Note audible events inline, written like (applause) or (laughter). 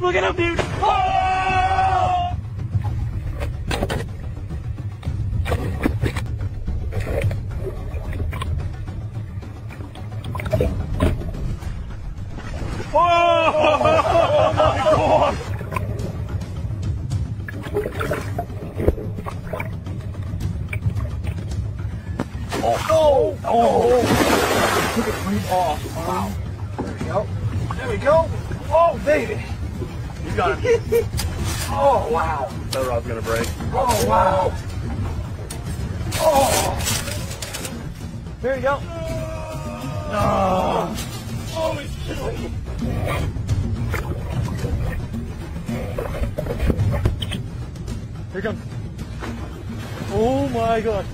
Look at him, dude. Oh! Oh, my God! Oh, oh, oh. Took it clean off. Wow. There we go. There we go. Oh, baby. You got it. (laughs) Oh, wow. That rod's gonna break. Oh, wow. Oh. There you go. Oh. Holy shit. Here comes. Oh my god.